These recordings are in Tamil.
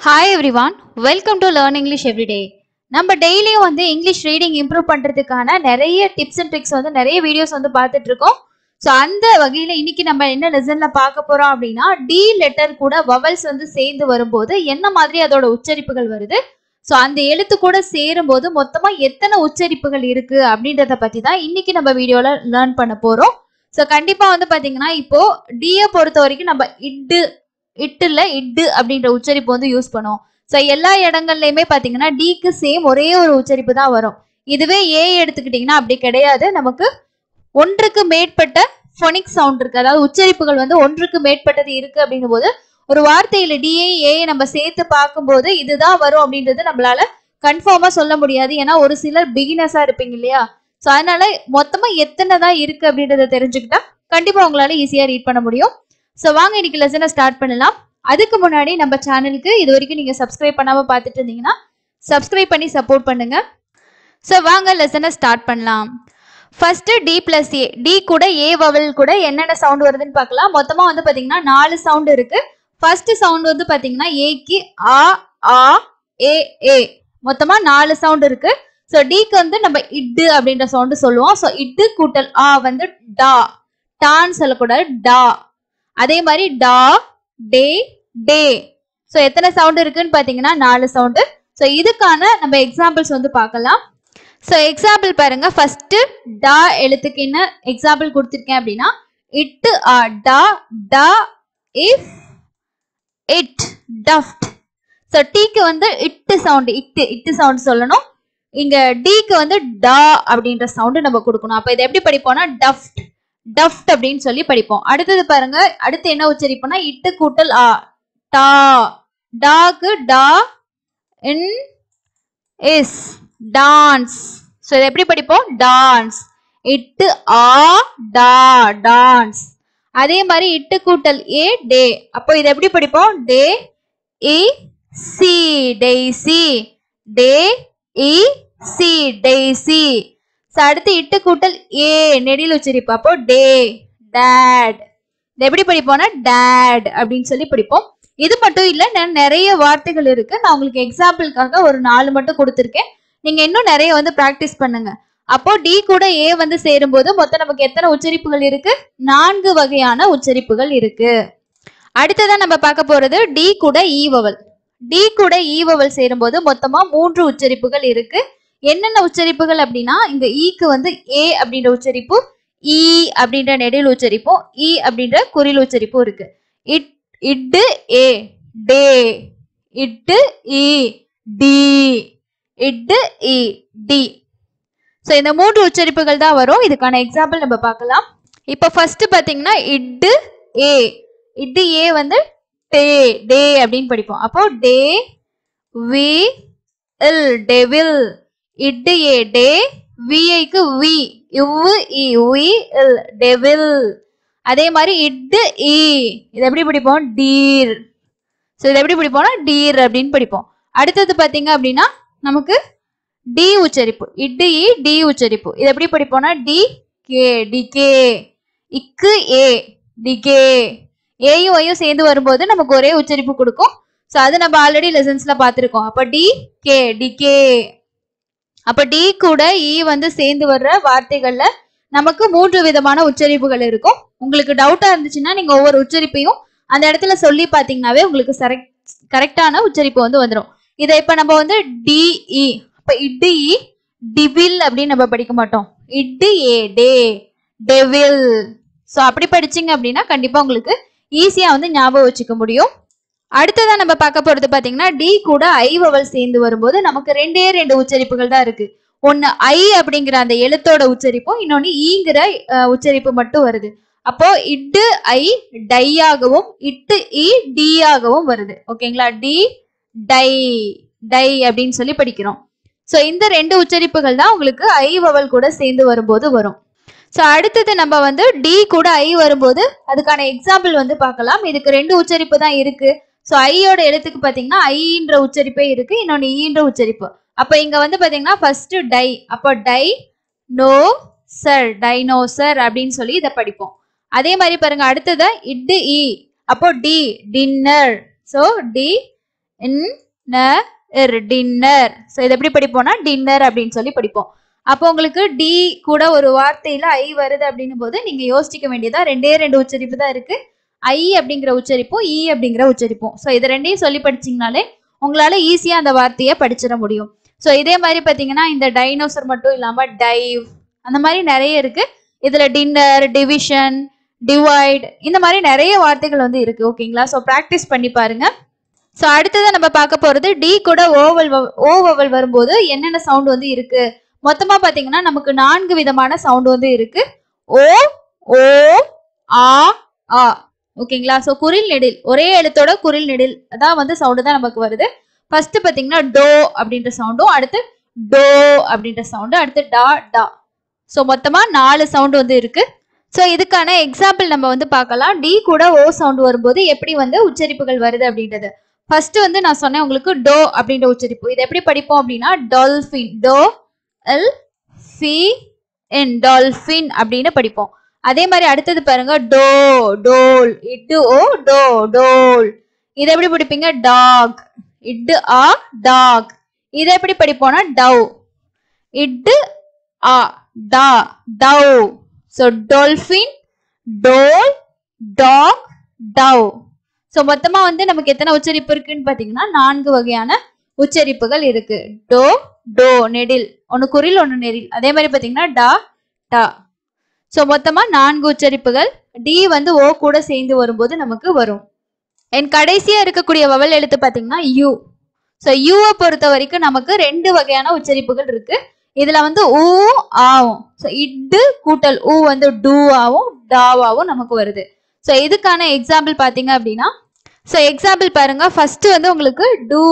Hi everyone welcome to learn English everyday நம்ம டெய்லியும் வந்து இங்கிலீஷ் ரீடிங் இம்ப்ரூவ் பண்ணுறதுக்கான நிறைய டிப்ஸ் அண்ட் ட்ரிக்ஸ் வந்து நிறைய வீடியோஸ் வந்து பார்த்துட்டு இருக்கோம் ஸோ அந்த வகையில் இன்னைக்கு நம்ம என்ன லெசனில் பார்க்க போகிறோம் அப்படின்னா டி லெட்டர் கூட வவல்ஸ் வந்து சேர்ந்து வரும்போது என்ன மாதிரி அதோட உச்சரிப்புகள் வருது? ஸோ அந்த எழுத்து கூட சேரும்போது மொத்தமாக எத்தனை உச்சரிப்புகள் இருக்குது அப்படின்றத பற்றி தான் இன்னைக்கு நம்ம வீடியோவில் லேர்ன் பண்ண போகிறோம் ஸோ கண்டிப்பாக வந்து பார்த்தீங்கன்னா இப்போ டியை பொறுத்த வரைக்கும் நம்ம இட்டு இட்டுல இட்டு அப்படின்ற உச்சரிப்பு வந்து யூஸ் பண்ணுவோம் ஸோ எல்லா இடங்கள்லையுமே பார்த்தீங்கன்னா டிக்கு சேம் ஒரே ஒரு உச்சரிப்பு தான் வரும். இதுவே ஏ எடுத்துக்கிட்டிங்கன்னா அப்படி கிடையாது. நமக்கு ஒன்றுக்கு மேற்பட்ட ஃபொனிக் சவுண்ட் இருக்கு. அதாவது உச்சரிப்புகள் வந்து ஒன்றுக்கு மேற்பட்டது இருக்கு அப்படின்னும் போது ஒரு வார்த்தையில டிஏ ஏ நம்ம சேர்த்து பார்க்கும்போது இதுதான் வரும் அப்படின்றது நம்மளால கன்ஃபார்மா சொல்ல முடியாது. ஏன்னா ஒரு சிலர் பிகினஸா இருப்பீங்க இல்லையா? ஸோ அதனால மொத்தமா எத்தனை தான் இருக்கு அப்படின்றத தெரிஞ்சுக்கிட்டா கண்டிப்பா உங்களால ஈஸியா ரீட் பண்ண முடியும். ஸோ வாங்க இன்னைக்கு லெசனை ஸ்டார்ட் பண்ணலாம். அதுக்கு முன்னாடி நம்ம சேனலுக்கு இது வரைக்கும் நீங்கள் சப்ஸ்கிரைப் பண்ணாமல் பார்த்துட்டு இருந்தீங்கன்னா சப்ஸ்கிரைப் பண்ணி சப்போர்ட் பண்ணுங்க. ஸோ வாங்க லெசனை ஸ்டார்ட் பண்ணலாம். First D plus A D கூட ஏ வவல் கூட என்னென்ன சவுண்ட் வருதுன்னு பார்க்கலாம். மொத்தமாக வந்து பார்த்தீங்கன்னா நாலு சவுண்ட் இருக்கு. ஃபர்ஸ்ட் சவுண்ட் வந்து பார்த்தீங்கன்னா ஏக்கு ஆ ஆ ஏ ஏ. மொத்தமாக நாலு சவுண்ட் இருக்கு. ஸோ டிக்கு வந்து நம்ம இட்டு அப்படின்ற சவுண்டு சொல்லுவோம். ஸோ இட்டு கூட்டல் ஆ வந்து டா. டான்னு சொல்லக்கூடாது டா. அதே மாதிரி டா டே டே. ஸோ எத்தனை சவுண்ட் இருக்குன்னு பார்த்தீங்கன்னா நாலு சவுண்டு ஸோ இதுக்கான நம்ம எக்ஸாம்பிள்ஸ் வந்து பார்க்கலாம். ஸோ எக்ஸாம்பிள் பாருங்க. ஃபர்ஸ்ட் டா எழுத்துக்கு என்ன எக்ஸாம்பிள் கொடுத்துருக்கேன் அப்படின்னா இட்டு ஆ டா டா இஃப் இட் டஃப்ட் ஸோ டீக்கு வந்து இட்டு சவுண்டு இட்டு இட்டு சவுண்ட் சொல்லணும். இங்க டிக்கு வந்து டா அப்படின்ற சவுண்டு நம்ம கொடுக்கணும். அப்போ இதை எப்படி படிப்போம்னா டஃப்ட் டஃப்ட் அப்படின்னு சொல்லி படிப்போம். அடுத்தது பாருங்க அடுத்து என்ன உச்சரிப்புனா இட்டு கூட்டல் ஆ டா டாக்கு டா இன் இஸ் டான்ஸ். ஸோ இதை எப்படி படிப்போம்? டான்ஸ். இட்டு ஆ டா டான்ஸ். அதே மாதிரி இட்டு கூட்டல் ஏ டே. அப்போ இதை எப்படி படிப்போம்? டே இ சி டெய்சி டே இ சி டெய்சி அடுத்து இட்டு கூட்டல் ஏ நெடில் உச்சரிப்பு. அப்போ டே டேட். எப்படி படிப்போம்னா டேட் அப்படின்னு சொல்லி படிப்போம். இது மட்டும் இல்லை நான் நிறைய வார்த்தைகள் இருக்கு. நான் உங்களுக்கு எக்ஸாம்பிளுக்காக ஒரு நாலு மட்டும் கொடுத்துருக்கேன். நீங்க இன்னும் நிறைய வந்து ப்ராக்டிஸ் பண்ணுங்க. அப்போ டி கூட ஏ வந்து சேரும்போது மொத்தம் நமக்கு எத்தனை உச்சரிப்புகள் இருக்கு? நான்கு வகையான உச்சரிப்புகள் இருக்கு. அடுத்ததான் நம்ம பார்க்க போறது டி கூட e ஈவவல் டி கூட e ஈவவல் சேரும்போது மொத்தமா மூன்று உச்சரிப்புகள் இருக்கு. என்னென்ன உச்சரிப்புகள் அப்படின்னா இங்க ஈக்கு e வந்து ஏ அப்படின்ற உச்சரிப்பு ஈ அப்படின்ற நெடில் உச்சரிப்பும் ஈ அப்படின்ற குறில் உச்சரிப்பும் இருக்கு. இட் இட்டு ஏ டே. இட்டு இ டி. இட்டு இ டி. ஸோ இந்த மூன்று உச்சரிப்புகள் தான் வரும். இதுக்கான எக்ஸாம்பிள் நம்ம பார்க்கலாம். இப்போ ஃபர்ஸ்ட் பார்த்தீங்கன்னா இட்டு ஏ இட்டு ஏ வந்து டே டே அப்படின்னு படிப்போம். அப்போ டே வி இல் டெவில். இட்டு ஏ டே விஐக்கு வி இவ்வு இ வி இல் டெவில். அதே மாதிரி இட்டு இ இது எப்படி படிப்போம்? டீர். ஸோ இதை எப்படி படிப்போம்னா டீர் அப்படின்னு படிப்போம். அடுத்தது பார்த்தீங்க அப்படின்னா நமக்கு டி உச்சரிப்பு. இட்டு இ டி உச்சரிப்பு. இது எப்படி படிப்போம்னா டி கே டி கே. இக்கு ஏ டி கே. ஏயும் ஒய்யும் சேர்ந்து வரும்போது நமக்கு ஒரே உச்சரிப்பு கொடுக்கும். ஸோ அது நம்ம ஆல்ரெடி லெசன்ஸில் பார்த்துருக்கோம். அப்போ டி கே டி கே. அப்போ டி கூட இ வந்து சேர்ந்து வர்ற வார்த்தைகள்ல நமக்கு மூன்று விதமான உச்சரிப்புகள் இருக்கும். உங்களுக்கு டவுட்டா இருந்துச்சுன்னா நீங்க ஒவ்வொரு உச்சரிப்பையும் அந்த இடத்துல சொல்லி பார்த்தீங்கன்னாவே உங்களுக்கு கரெக்டான உச்சரிப்பு வந்து வந்துடும் இதை இப்போ நம்ம வந்து டிஇ இப்போ e. இட்டு e, இ டிவில் அப்படின்னு நம்ம படிக்க மாட்டோம். இட்டு ஏ டே டெவில் ஸோ அப்படி படிச்சீங்க அப்படின்னா கண்டிப்பா உங்களுக்கு ஈஸியா வந்து ஞாபகம் வச்சுக்க முடியும். அடுத்ததா நம்ம பார்க்க போறது பாத்தீங்கன்னா டி கூட ஐ வவல் சேர்ந்து வரும்போது நமக்கு ரெண்டே ரெண்டு உச்சரிப்புகள் தான் இருக்கு. ஒன்னு ஐ அப்படிங்கிற அந்த எழுத்தோட உச்சரிப்பும் இன்னொன்னு ஈங்கிற உச்சரிப்பு மட்டும் வருது. அப்போ இட்டு ஐ டையாகவும் இட்டு இ டி ஆகவும் வருது. ஓகேங்களா? டி டை டை அப்படின்னு சொல்லி படிக்கிறோம். ஸோ இந்த ரெண்டு உச்சரிப்புகள் தான் உங்களுக்கு ஐ வவல் கூட சேர்ந்து வரும்போது வரும். ஸோ அடுத்தது நம்ம வந்து டி கூட ஐ வரும்போது அதுக்கான எக்ஸாம்பிள் வந்து பார்க்கலாம். இதுக்கு ரெண்டு உச்சரிப்பு தான் இருக்கு. ஸோ ஐயோட எழுத்துக்கு பார்த்தீங்கன்னா ஐன்ற உச்சரிப்பே இருக்கு இன்னொன்று ஈன்ற e உச்சரிப்பு. அப்போ இங்க வந்து பார்த்தீங்கன்னா ஃபர்ஸ்ட் டை அப்போ டை நோ சர் டைனோசர் அப்படின்னு சொல்லி இதை படிப்போம். அதே மாதிரி பாருங்க அடுத்தது இட்டு இ e. அப்போ D dinner so D inner dinner so இதை எப்படி படிப்போம்னா டின்னர் அப்படின்னு சொல்லி படிப்போம். அப்போ உங்களுக்கு டி கூட ஒரு வார்த்தையில ஐ வருது அப்படின்னும் போது நீங்க யோசிக்க வேண்டியதா ரெண்டே ரெண்டு உச்சரிப்பு தான் இருக்கு. ஐ அப்படிங்கிற உச்சரிப்பும் இ e அப்படிங்கிற உச்சரிப்பும். ஸோ இது ரெண்டையும் சொல்லி படிச்சிங்கனாலே உங்களால ஈஸியா அந்த வார்த்தையை படிச்சிட முடியும். ஸோ இதே மாதிரி பார்த்தீங்கன்னா இந்த டைனோசர் மட்டும் இல்லாம டைவ் அந்த மாதிரி நிறைய இருக்கு. இதுல டின்னர் டிவிஷன் டிவைட் இந்த மாதிரி நிறைய வார்த்தைகள் வந்து இருக்கு. ஓகேங்களா ஸோ ப்ராக்டிஸ் பண்ணி பாருங்க. ஸோ அடுத்ததான் நம்ம பார்க்க போறது டி கூட ஓவல் ஓவல் வரும்போது என்னென்ன சவுண்ட் வந்து இருக்கு? மொத்தமா பாத்தீங்கன்னா நமக்கு நான்கு விதமான சவுண்ட் வந்து இருக்கு. ஓ ஓ ஆ ஆ ஓகேங்களா? ஸோ குரில் நெடில். ஒரே எழுத்தோட குரில் நெடில் அதான் வந்து சவுண்டு தான் நமக்கு வருது. ஃபர்ஸ்ட் பாத்தீங்கன்னா டோ அப்படின்ற சவுண்டும் அடுத்து டோ அப்படின்ற சவுண்டு அடுத்து டா டா. ஸோ மொத்தமா நாலு சவுண்டு வந்து இருக்கு. ஸோ இதுக்கான எக்ஸாம்பிள் நம்ம வந்து பார்க்கலாம். டி கூட ஓ சவுண்ட் வரும்போது எப்படி வந்து உச்சரிப்புகள் வருது அப்படின்றது. ஃபர்ஸ்ட் வந்து நான் சொன்னேன் உங்களுக்கு டோ அப்படின்ற உச்சரிப்பு. இது எப்படி படிப்போம் அப்படின்னா டால்ஃபின் டோ எல் ஃபி என் டால்ஃபின் அப்படின்னு படிப்போம். அதே மாதிரி அடுத்தது பாருங்க டோ டோல் இட்டு ஓ டோ டோல். இதை எப்படி படிப்பீங்க? டாக். இட்டு ஆ டாக். இதை எப்படி படிப்போம்னா டவ். இட்டு ஆ டா dove. So dolphin doll dog dove. So மொத்தமாக வந்து நமக்கு எத்தனை உச்சரிப்பு இருக்குன்னு பார்த்தீங்கன்னா நான்கு வகையான உச்சரிப்புகள் இருக்கு. டோ டோ நெடில். ஒன்று குரில் ஒன்று நெடில் அதே மாதிரி பார்த்தீங்கன்னா டா டா. ஸோ மொத்தமா நான்கு உச்சரிப்புகள் டி வந்து ஓ கூட சேர்ந்து வரும்போது நமக்கு வரும். என் கடைசியா இருக்கக்கூடிய வவல் எழுத்து பார்த்தீங்கன்னா யூ ஸோ யூவை பொறுத்த வரைக்கும் நமக்கு ரெண்டு வகையான உச்சரிப்புகள் இருக்கு. இதுல வந்து ஊ ஆவும் ஸோ இட்டு கூட்டல் ஊ வந்து டூ ஆவும் டாவாவும் நமக்கு வருது. ஸோ இதுக்கான எக்ஸாம்பிள் பார்த்தீங்க அப்படின்னா ஸோ எக்ஸாம்பிள் பாருங்க. ஃபர்ஸ்ட் வந்து உங்களுக்கு டூ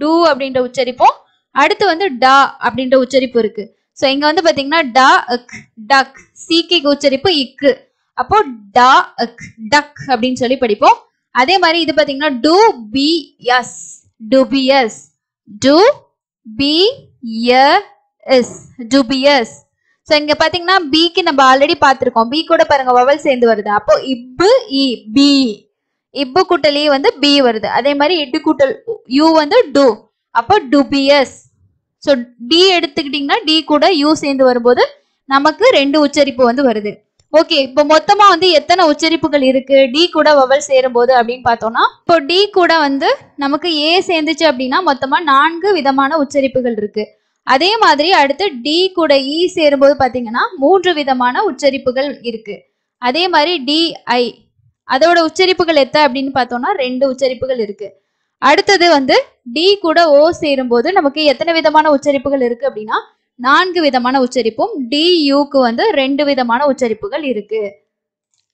டூ அப்படின்ற உச்சரிப்பும். அடுத்து வந்து டா அப்படின்ற உச்சரிப்பு இருக்கு. ஸோ இங்க வந்து பாத்தீங்கன்னா டா அக் டக் சீக்கி உச்சரிப்பு இக்கு. அப்போ டா அக் டக் அப்படின்னு சொல்லி படிப்போம். அதே மாதிரி இது பாத்தீங்கன்னா டு பி எஸ். டுபியஸ் டு பி எஸ். டுபியஸ் ஸோ இங்க பாத்தீங்கன்னா பிக்கு நம்ம ஆல்ரெடி பார்த்துருக்கோம் பி கூட பாருங்க வவல் சேர்ந்து வருது. அப்போ இப்பு இ பி. இப்பு கூட்டலி வந்து பி வருது. அதே மாதிரி இட்டு கூட்டல் யூ வந்து டு. அப்போ டுபியஸ் ஸோ டி எடுத்துக்கிட்டிங்கன்னா டி கூட யூ சேர்ந்து வரும்போது நமக்கு ரெண்டு உச்சரிப்பு வந்து வருது. ஓகே இப்போ மொத்தமா வந்து எத்தனை உச்சரிப்புகள் இருக்கு? டி கூட வவல் சேரும்போது அப்படின்னு பார்த்தோம்னா இப்போ டி கூட வந்து நமக்கு ஏ சேர்ந்துச்சு அப்படின்னா மொத்தமா நான்கு விதமான உச்சரிப்புகள் இருக்கு. அதே மாதிரி அடுத்து டி கூட இ சேரும்போது பார்த்தீங்கன்னா மூன்று விதமான உச்சரிப்புகள் இருக்கு. அதே மாதிரி டி ஐ அதோட உச்சரிப்புகள் எத்த அப்படின்னு பார்த்தோம்னா ரெண்டு உச்சரிப்புகள் இருக்கு. அடுத்தது வந்து டி கூட ஓ சேரும்போது நமக்கு எத்தனை விதமான உச்சரிப்புகள் இருக்கு அப்படின்னா நான்கு விதமான உச்சரிப்பும் டி யூக்கு வந்து ரெண்டு விதமான உச்சரிப்புகள் இருக்கு.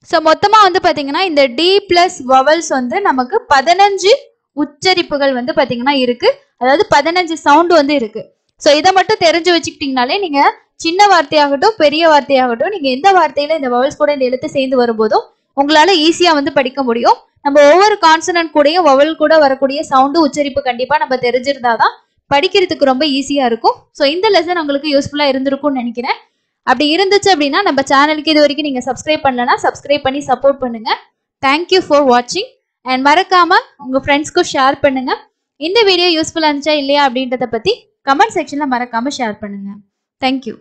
ஸோ மொத்தமா வந்து பாத்தீங்கன்னா இந்த டி பிளஸ் வவல்ஸ் வந்து நமக்கு பதினஞ்சு உச்சரிப்புகள் வந்து பாத்தீங்கன்னா இருக்கு. அதாவது பதினஞ்சு சவுண்ட் வந்து இருக்கு. ஸோ இதை மட்டும் தெரிஞ்சு வச்சுக்கிட்டீங்கனாலே நீங்க சின்ன வார்த்தையாகட்டும் பெரிய வார்த்தையாகட்டும் நீங்க எந்த வார்த்தையில இந்த வவல்ஸ் கூட இந்த எழுத்து சேர்ந்து வரும்போதும் உங்களால ஈஸியா வந்து படிக்க முடியும். நம்ம ஒவ்வொரு கான்சனன்ட் கூடயும் வவல் கூட வரக்கூடிய சவுண்டு உச்சரிப்பு கண்டிப்பா நம்ம தெரிஞ்சிருந்தாதான் படிக்கிறதுக்கு ரொம்ப ஈஸியா இருக்கும். ஸோ இந்த லெசன் உங்களுக்கு யூஸ்ஃபுல்லா இருந்திருக்கும்னு நினைக்கிறேன். அப்படி இருந்துச்சு அப்படின்னா நம்ம சேனலுக்கு இது வரைக்கும் நீங்க சப்ஸ்கிரைப் பண்ணலன்னா சப்ஸ்கிரைப் பண்ணி சப்போர்ட் பண்ணுங்க. தேங்க்யூ ஃபார் வாட்சிங் அண்ட் மறக்காம உங்க ஃப்ரெண்ட்ஸ்க்கும் ஷேர் பண்ணுங்க. இந்த வீடியோ யூஸ்ஃபுல்லா இருந்துச்சா இல்லையா அப்படின்றத பத்தி கமெண்ட் செக்ஷன்ல மறக்காம ஷேர் பண்ணுங்க. தேங்க்யூ